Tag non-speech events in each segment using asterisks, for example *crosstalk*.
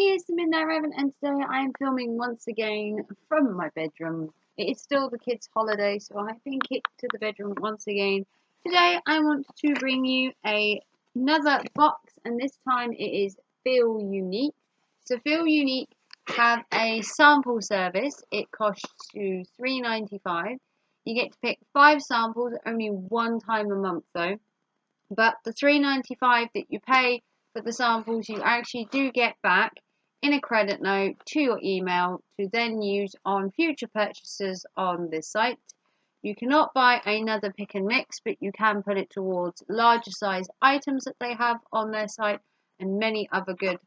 it's Midnight Raven and today I am filming once again from my bedroom. It is still the kids' holiday, so I've been kicked to the bedroom once again. Today I want to bring you a, another box and this time it is Feel Unique. So Feel Unique have a sample service. It costs you $3.95. You get to pick five samples only one time a month though. But the $3.95 that you pay for the samples you actually do get back in a credit note to your email to then use on future purchases on this site. You cannot buy another pick and mix, but you can put it towards larger size items that they have on their site and many other good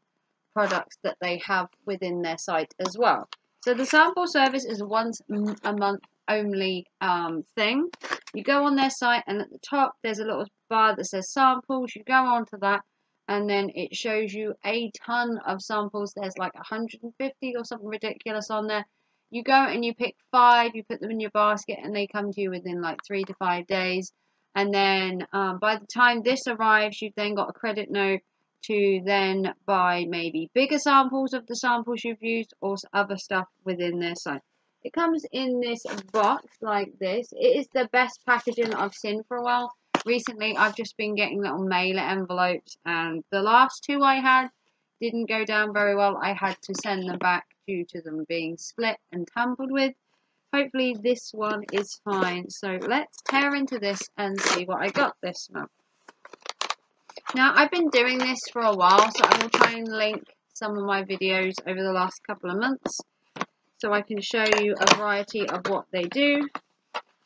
products that they have within their site as well. So the sample service is once a month only um, thing. You go on their site and at the top there's a little bar that says samples. You go onto that and then it shows you a ton of samples. There's like 150 or something ridiculous on there. You go and you pick five, you put them in your basket, and they come to you within like three to five days. And then um, by the time this arrives, you've then got a credit note to then buy maybe bigger samples of the samples you've used or other stuff within their site. It comes in this box like this. It is the best packaging I've seen for a while recently I've just been getting little mailer envelopes and the last two I had didn't go down very well. I had to send them back due to them being split and tampered with. Hopefully this one is fine. So let's tear into this and see what I got this month. Now I've been doing this for a while so I will try and link some of my videos over the last couple of months so I can show you a variety of what they do.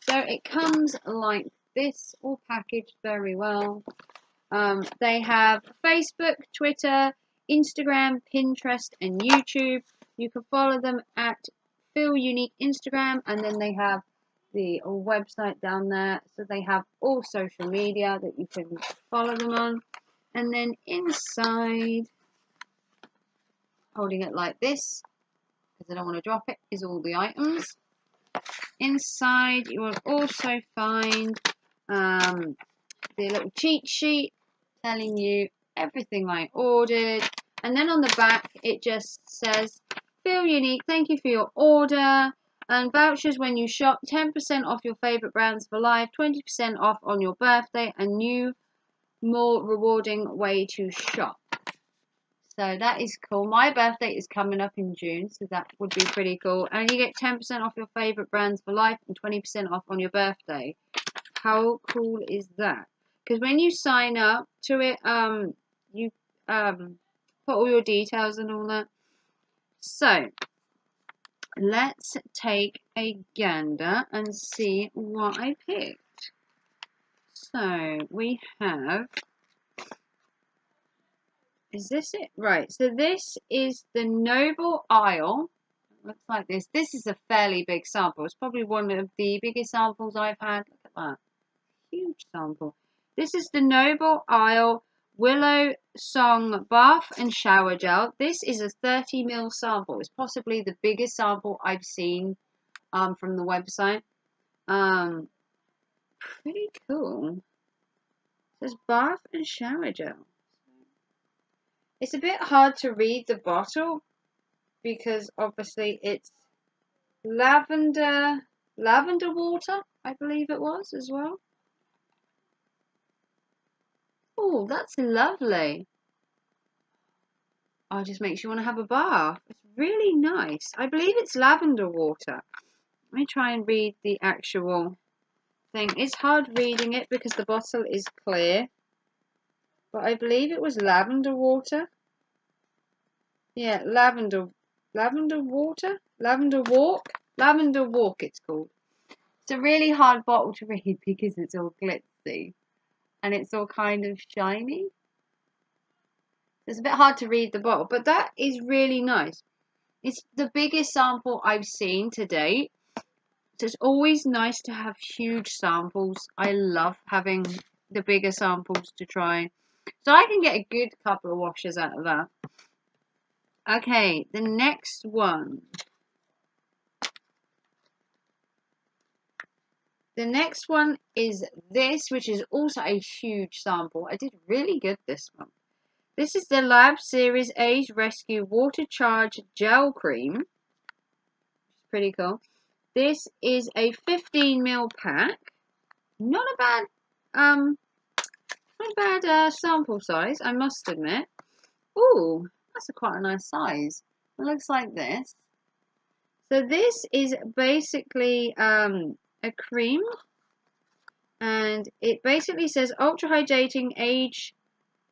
So it comes like this all packaged very well. Um, they have Facebook, Twitter, Instagram, Pinterest, and YouTube. You can follow them at Feel Unique Instagram, and then they have the website down there. So they have all social media that you can follow them on. And then inside, holding it like this, because I don't want to drop it, is all the items. Inside, you will also find um, the little cheat sheet telling you everything I ordered. And then on the back, it just says, feel unique, thank you for your order. And vouchers when you shop, 10% off your favourite brands for life, 20% off on your birthday, a new, more rewarding way to shop. So that is cool. My birthday is coming up in June, so that would be pretty cool. And you get 10% off your favourite brands for life and 20% off on your birthday. How cool is that? Because when you sign up to it, um, you um, put all your details and all that. So, let's take a gander and see what I picked. So, we have... Is this it? Right, so this is the Noble Isle. looks like this. This is a fairly big sample. It's probably one of the biggest samples I've had. Look at that huge sample. This is the Noble Isle Willow Song Bath and Shower Gel. This is a 30 ml sample. It's possibly the biggest sample I've seen um, from the website. Um, pretty cool. It says bath and shower gel. It's a bit hard to read the bottle because obviously it's lavender lavender water, I believe it was as well. Oh, that's lovely. Oh, just makes you want to have a bath. It's really nice. I believe it's lavender water. Let me try and read the actual thing. It's hard reading it because the bottle is clear. But I believe it was lavender water. Yeah, lavender lavender water? Lavender walk? Lavender walk it's called. It's a really hard bottle to read *laughs* because it's all glitzy and it's all kind of shiny. It's a bit hard to read the bottle, but that is really nice. It's the biggest sample I've seen to date. So it's always nice to have huge samples. I love having the bigger samples to try. So I can get a good couple of washes out of that. Okay, the next one. The next one is this, which is also a huge sample. I did really good this one. This is the Lab Series Age Rescue Water Charge Gel Cream. Pretty cool. This is a 15 ml pack. Not a bad, um, not a bad uh, sample size, I must admit. Ooh, that's a quite a nice size. It looks like this. So this is basically um, a cream and it basically says ultra hydrating age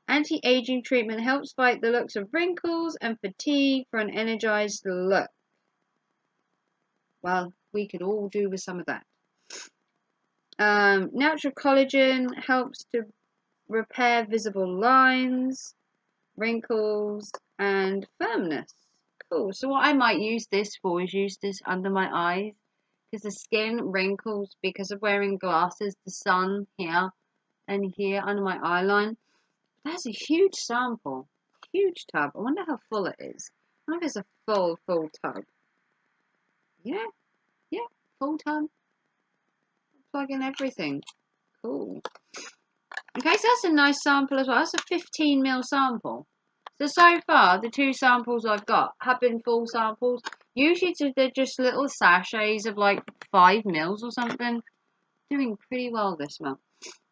anti-aging treatment helps fight the looks of wrinkles and fatigue for an energized look. Well, we could all do with some of that. Um, natural collagen helps to repair visible lines, wrinkles, and firmness. Cool. So what I might use this for is use this under my eyes because the skin wrinkles because of wearing glasses, the sun here and here under my eye line. That's a huge sample. Huge tub. I wonder how full it is. I wonder if it's a full, full tub. Yeah. Yeah. Full tub. Plug in everything. Cool. Okay, so that's a nice sample as well. That's a 15 mil sample. So, so far, the two samples I've got have been full samples. Usually they're just little sachets of like 5 mils or something. Doing pretty well this month.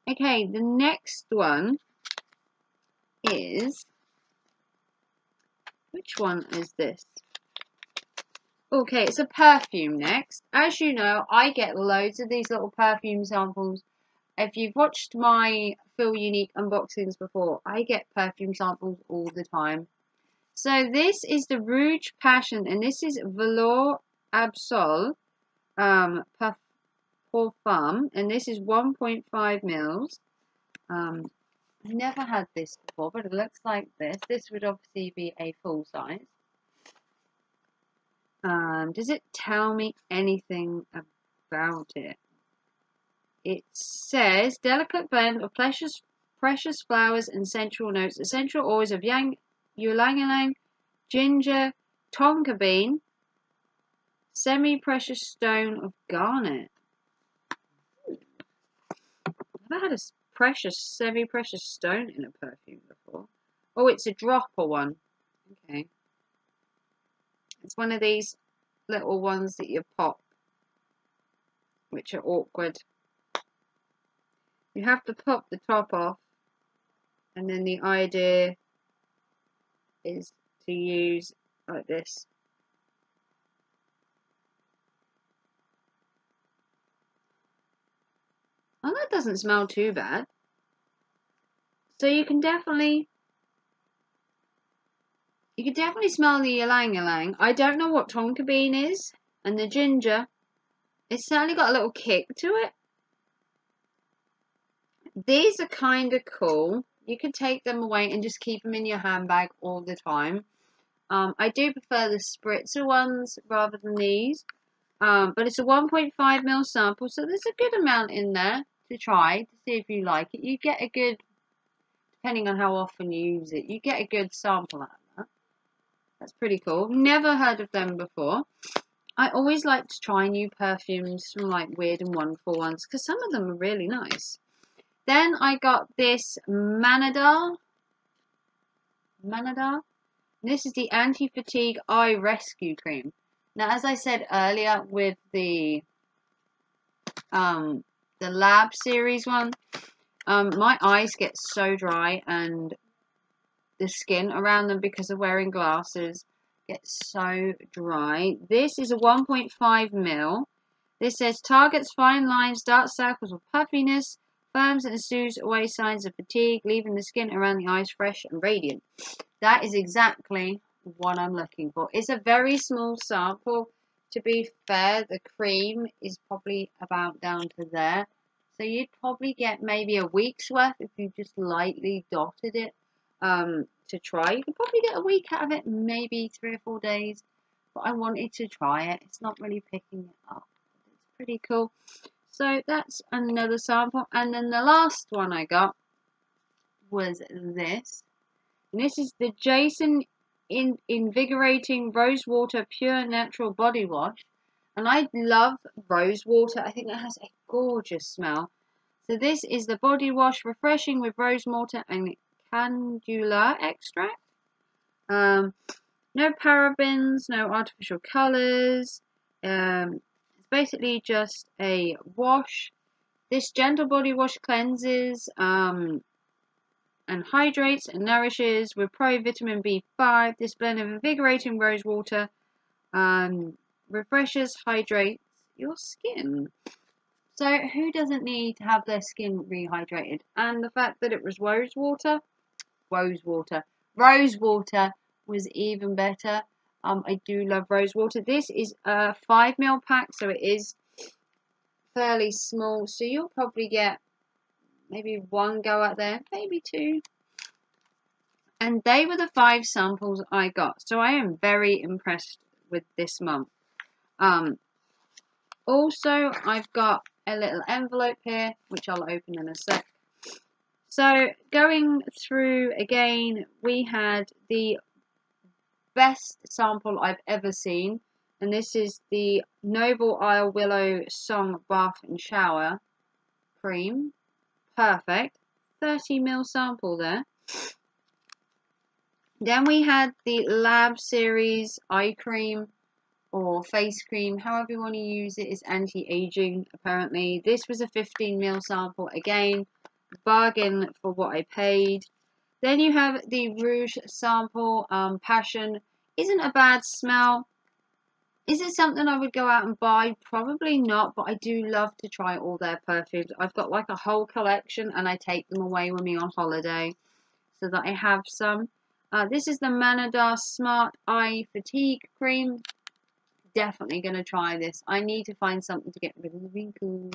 Okay, the next one is... Which one is this? Okay, it's a perfume next. As you know, I get loads of these little perfume samples. If you've watched my Feel Unique unboxings before, I get perfume samples all the time. So this is the Rouge Passion, and this is Velour Absol um, Parfum, and this is 1.5 mils. Um, I've never had this before, but it looks like this. This would obviously be a full size. Um, does it tell me anything about it? It says delicate blend of precious precious flowers and sensual notes, essential oils of yang, ylang ylang, ginger, tonka bean, semi-precious stone of garnet. Never had a precious, semi-precious stone in a perfume before. Oh, it's a dropper one. Okay. It's one of these little ones that you pop, which are awkward. You have to pop the top off, and then the idea is to use like this. Oh, that doesn't smell too bad. So you can definitely you can definitely smell the ylang ylang. I don't know what tonka bean is, and the ginger. It's certainly got a little kick to it. These are kind of cool. You can take them away and just keep them in your handbag all the time. Um, I do prefer the spritzer ones rather than these. Um, but it's a 1.5ml sample, so there's a good amount in there to try to see if you like it. You get a good, depending on how often you use it, you get a good sample out of that. That's pretty cool. Never heard of them before. I always like to try new perfumes from like weird and wonderful ones because some of them are really nice. Then I got this Manadar. Manadar. This is the Anti-Fatigue Eye Rescue Cream. Now, as I said earlier with the um, the Lab Series one, um, my eyes get so dry and the skin around them because of wearing glasses gets so dry. This is a 1.5 mil. This says targets fine lines, dark circles, or puffiness, firms and soothes away signs of fatigue, leaving the skin around the eyes fresh and radiant. That is exactly what I'm looking for. It's a very small sample. To be fair, the cream is probably about down to there. So you'd probably get maybe a week's worth if you just lightly dotted it um, to try. You could probably get a week out of it, maybe three or four days. But I wanted to try it. It's not really picking it up. It's pretty cool. So that's another sample. And then the last one I got was this. And this is the Jason in Invigorating Rosewater Pure Natural Body Wash. And I love rose water. I think it has a gorgeous smell. So this is the body wash refreshing with rose water and calendula extract. Um, no parabens, no artificial colours. Um, basically just a wash. This gentle body wash cleanses um, and hydrates and nourishes with pro-vitamin B5. This blend of invigorating rose water um, refreshes, hydrates your skin. So who doesn't need to have their skin rehydrated? And the fact that it was rose water, rose water, rose water was even better. Um, I do love rose water. This is a 5 ml pack, so it is fairly small. So you'll probably get maybe one go out there, maybe two. And they were the five samples I got. So I am very impressed with this month. Um, also, I've got a little envelope here, which I'll open in a sec. So, going through again, we had the best sample I've ever seen. And this is the Noble Isle Willow Song Bath and Shower Cream. Perfect. 30ml sample there. Then we had the Lab Series Eye Cream or face cream, however you want to use it, is anti-aging apparently. This was a 15ml sample, again, bargain for what I paid. Then you have the Rouge sample, um, Passion. Isn't a bad smell. Is it something I would go out and buy? Probably not, but I do love to try all their perfumes. I've got like a whole collection and I take them away with me on holiday so that I have some. Uh, this is the Manadar Smart Eye Fatigue Cream definitely going to try this. I need to find something to get rid of the wrinkles.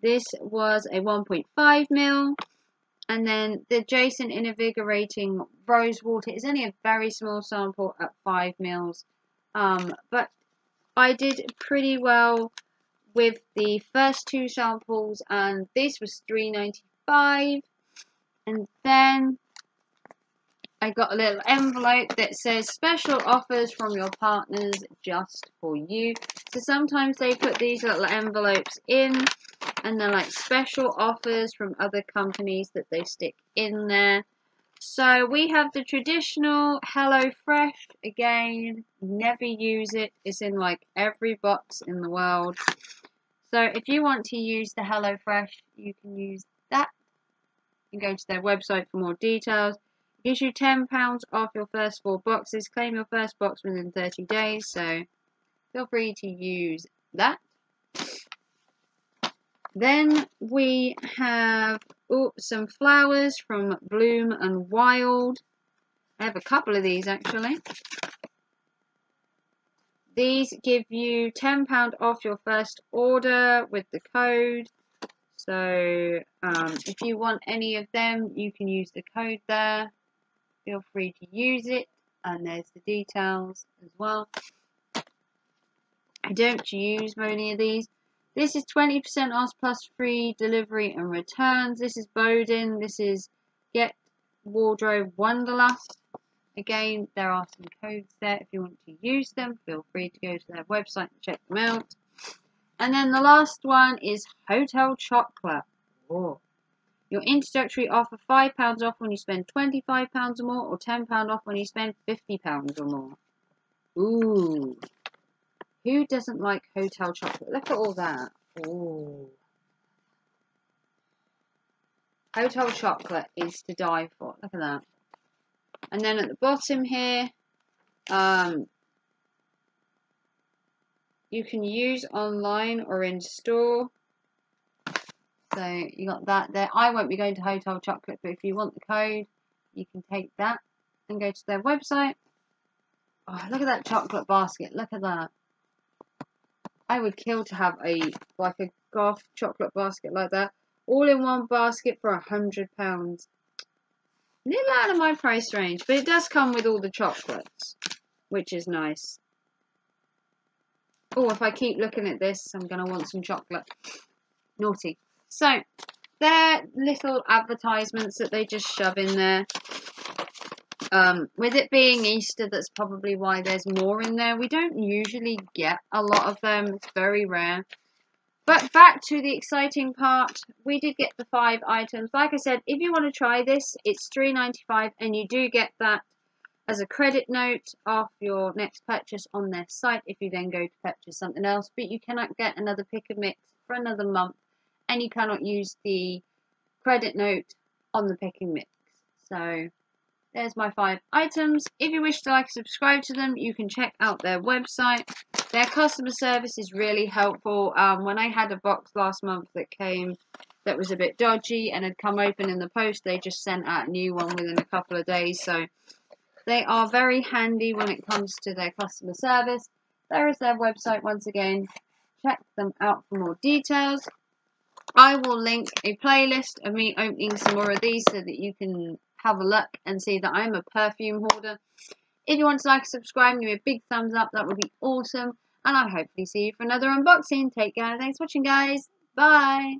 This was a 1.5 mil. And then the Jason Invigorating Rose Water is only a very small sample at 5 mils. Um, but I did pretty well with the first two samples and this was 3.95 and then I got a little envelope that says special offers from your partners just for you. So sometimes they put these little envelopes in and they're like special offers from other companies that they stick in there. So we have the traditional Hello Fresh. Again, never use it. It's in like every box in the world. So if you want to use the Hello Fresh, you can use that. Can go to their website for more details. Gives you £10 off your first four boxes. Claim your first box within 30 days. So feel free to use that. Then we have some flowers from Bloom and Wild. I have a couple of these actually. These give you £10 off your first order with the code. So um, if you want any of them, you can use the code there feel free to use it and there's the details as well I don't use many of these this is 20% off plus free delivery and returns. This is Boden this is Get Wardrobe Wonderlust again there are some codes there. If you want to use them feel free to go to their website and check them out. And then the last one is Hotel Chocolate. Oh. Your introductory offer £5 off when you spend £25 or more, or £10 off when you spend £50 or more. Ooh. Who doesn't like hotel chocolate? Look at all that. Ooh. Hotel chocolate is to die for. Look at that. And then at the bottom here, um, you can use online or in store. So you got that there. I won't be going to Hotel Chocolate, but if you want the code, you can take that and go to their website. Oh, look at that chocolate basket. Look at that. I would kill to have a like a goth chocolate basket like that. All in one basket for a hundred pounds. Little out of my price range, but it does come with all the chocolates, which is nice. Oh, if I keep looking at this, I'm going to want some chocolate. Naughty. So, they're little advertisements that they just shove in there. Um, with it being Easter, that's probably why there's more in there. We don't usually get a lot of them. It's very rare. But back to the exciting part, we did get the five items. Like I said, if you want to try this, it's three ninety five, and you do get that as a credit note off your next purchase on their site if you then go to purchase something else. But you cannot get another pick and mix for another month, and you cannot use the credit note on the pick and mix. So there's my five items. If you wish to like subscribe to them, you can check out their website. Their customer service is really helpful. Um, when I had a box last month that came that was a bit dodgy and had come open in the post, they just sent out a new one within a couple of days. So they are very handy when it comes to their customer service. There is their website once again. Check them out for more details. I will link a playlist of me opening some more of these so that you can have a look and see that I'm a perfume hoarder. If you want to like subscribe, give me a big thumbs up. That would be awesome. And I'll hopefully see you for another unboxing. Take care. Thanks for watching, guys. Bye.